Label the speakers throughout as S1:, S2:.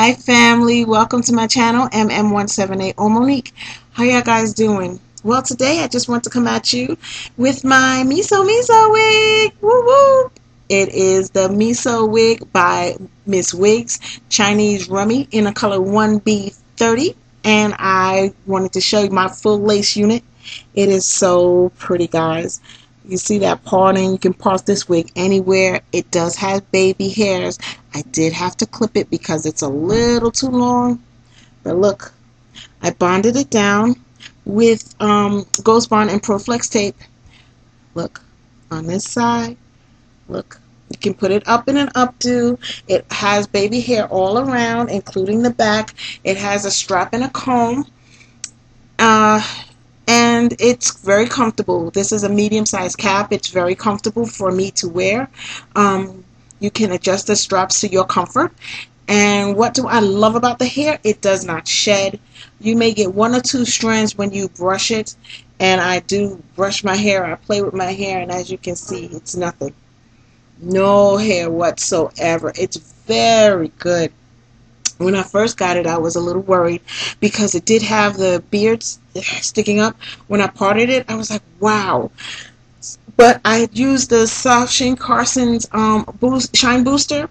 S1: Hi family, welcome to my channel, MM178 or Monique. How y'all guys doing? Well today I just want to come at you with my Misso Misso wig. Woo woo! It is the Misso wig by Miss Wigs Chinese Remy in a color 1B30 and I wanted to show you my full lace unit. It is so pretty guys. You see that parting? You can part this wig anywhere. It does have baby hairs. I did have to clip it because it's a little too long. But look, I bonded it down with um, Ghost Bond and Pro-Flex tape. Look, on this side, look. You can put it up in an updo. It has baby hair all around, including the back. It has a strap and a comb. Uh, and it's very comfortable. This is a medium-sized cap. It's very comfortable for me to wear. Um, you can adjust the straps to your comfort. And what do I love about the hair? It does not shed. You may get one or two strands when you brush it. And I do brush my hair. I play with my hair. And as you can see, it's nothing. No hair whatsoever. It's very good when I first got it, I was a little worried because it did have the beards sticking up. When I parted it, I was like, wow. But I used the Soft Sheen Carson's um, boost, Shine Booster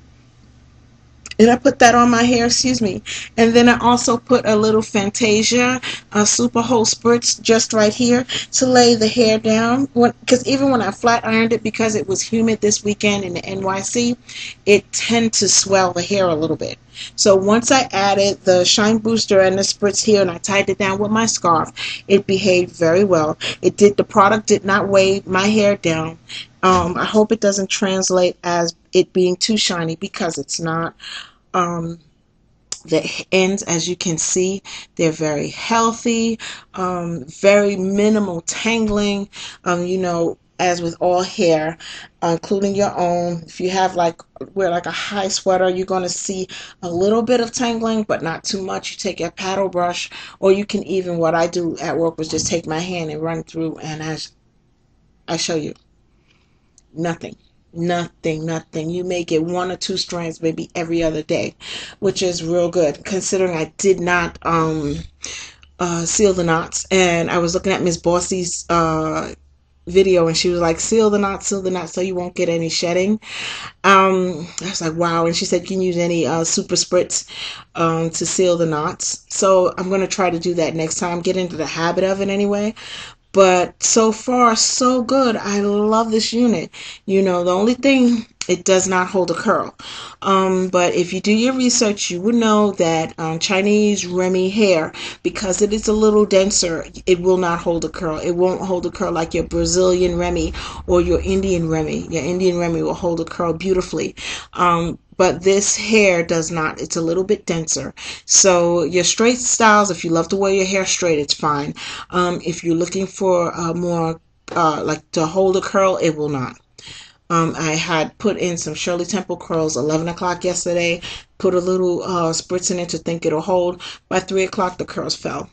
S1: and I put that on my hair, excuse me. And then I also put a little Fantasia a Super Hold Spritz just right here to lay the hair down. Because even when I flat ironed it, because it was humid this weekend in the NYC, it tend to swell the hair a little bit. So once I added the Shine Booster and the Spritz here and I tied it down with my scarf, it behaved very well. It did, the product did not weigh my hair down. Um, I hope it doesn't translate as it being too shiny because it's not. Um, the ends, as you can see, they're very healthy, um, very minimal tangling. Um, you know, as with all hair, uh, including your own. If you have like wear like a high sweater, you're going to see a little bit of tangling, but not too much. You take a paddle brush, or you can even what I do at work was just take my hand and run through, and as I show you, nothing. Nothing, nothing. You may get one or two strands maybe every other day, which is real good. Considering I did not um, uh, seal the knots. And I was looking at Miss Bossy's uh, video and she was like seal the knots seal the knots so you won't get any shedding. Um i was like wow. And she said you can use any uh, super spritz um, to seal the knots. So i'm going to try to do that next time. Get into the habit of it anyway but so far so good. I love this unit. You know the only thing it does not hold a curl. Um, but if you do your research you would know that um, chinese remy hair because it is a little denser it will not hold a curl. It won't hold a curl like your brazilian remy or your indian remy. Your indian remy will hold a curl beautifully. Um, but this hair does not. It's a little bit denser. So your straight styles if you love to wear your hair straight it's fine. Um, if you're looking for more uh, like to hold a curl it will not um, I had put in some Shirley Temple curls 11 o'clock yesterday, put a little uh, spritz in it to think it'll hold. By 3 o'clock, the curls fell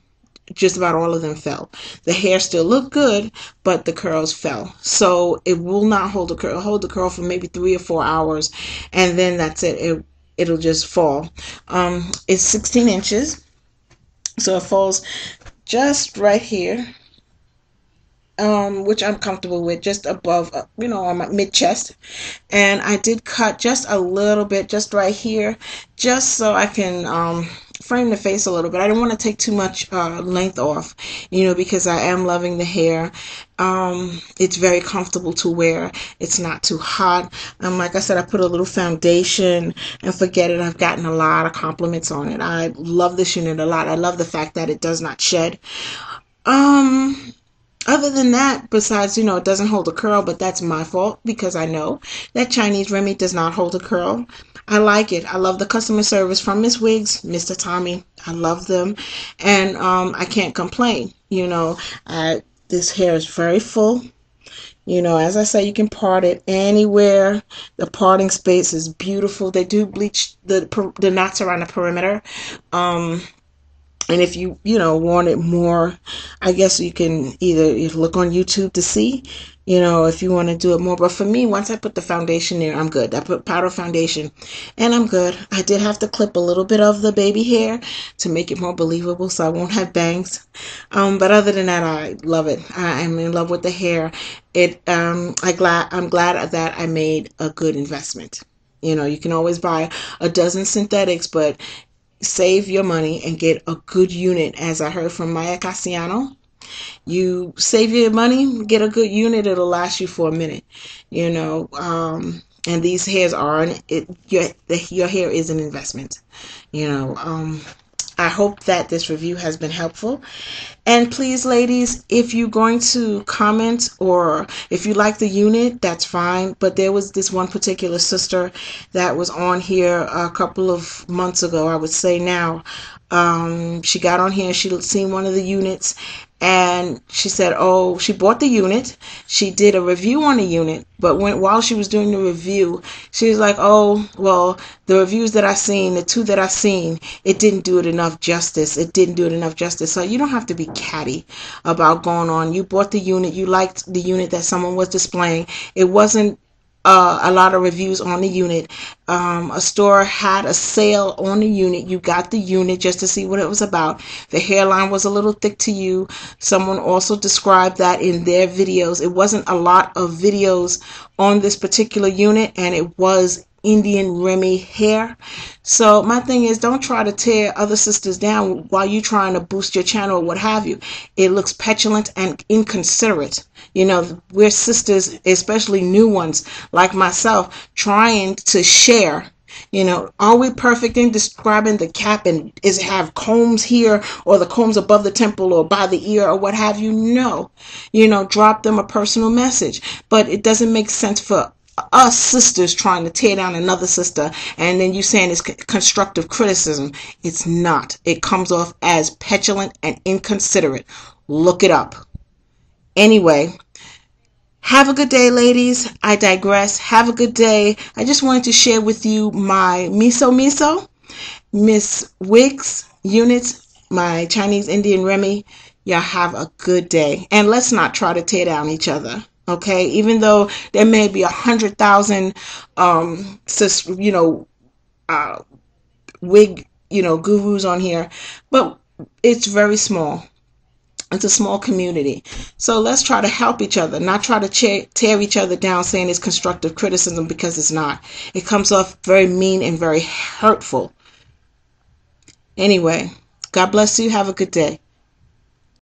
S1: just about all of them fell. The hair still looked good, but the curls fell. So it will not hold the curl. Hold the curl for maybe three or four hours, and then that's it. It it'll just fall. Um, it's 16 inches, so it falls just right here. Um, which I'm comfortable with, just above, uh, you know, on my mid chest. And I did cut just a little bit, just right here, just so I can um, frame the face a little bit. I didn't want to take too much uh, length off, you know, because I am loving the hair. Um, it's very comfortable to wear. It's not too hot. Um, like I said, I put a little foundation and forget it. I've gotten a lot of compliments on it. I love this unit a lot. I love the fact that it does not shed. Um, other than that, besides, you know, it doesn't hold a curl, but that's my fault because I know that Chinese Remy does not hold a curl. I like it. I love the customer service from Miss Wigs, Mr. Tommy. I love them. And um, I can't complain. You know, I, this hair is very full. You know, as I say, you can part it anywhere. The parting space is beautiful. They do bleach the the knots around the perimeter. Um, and if you you know want it more i guess you can either look on youtube to see you know if you want to do it more. But for me once i put the foundation there i'm good. I put powder foundation and i'm good. I did have to clip a little bit of the baby hair to make it more believable so i won't have bangs. Um, but other than that i love it. I am in love with the hair. It um, i glad i'm glad that i made a good investment. You know, you can always buy a dozen synthetics, but save your money and get a good unit. As I heard from Maiya Casiano, you save your money, get a good unit, it'll last you for a minute. You know, um, and these hairs are it your your hair is an investment. You know, um, I hope that this review has been helpful. And please, ladies, if you're going to comment or if you like the unit, that's fine. But there was this one particular sister that was on here a couple of months ago, I would say now. Um, she got on here, she'd seen one of the units, and she said, "Oh, she bought the unit. She did a review on the unit, but when while she was doing the review, she was like, "Oh, well, the reviews that I seen, the two that I seen, it didn't do it enough justice. It didn't do it enough justice." So you don't have to be catty about going on. You bought the unit, you liked the unit that someone was displaying. It wasn't uh, a lot of reviews on the unit. Um, a store had a sale on the unit. You got the unit just to see what it was about. The hairline was a little thick to you. Someone also described that in their videos. It wasn't a lot of videos on this particular unit, and it was Indian Remy hair. So my thing is don't try to tear other sisters down while you're trying to boost your channel or what have you. It looks petulant and inconsiderate. You know, we're sisters, especially new ones like myself, trying to share you know, are we perfect in describing the cap and is it have combs here or the combs above the temple or by the ear or what have you? No. You know, drop them a personal message. But it doesn't make sense for us sisters trying to tear down another sister and then you saying it's constructive criticism. It's not. It comes off as petulant and inconsiderate. Look it up. Anyway, have a good day, ladies. I digress. Have a good day. I just wanted to share with you my misso misso, Miss Wigs units, my Chinese Indian Remy. Y'all have a good day. And let's not try to tear down each other. Okay, even though there may be a hundred thousand, um, you know, uh, wig, you know, gurus on here, but it's very small. It's a small community. So let's try to help each other, not try to tear each other down saying it's constructive criticism because it's not. It comes off very mean and very hurtful. Anyway, God bless you. Have a good day.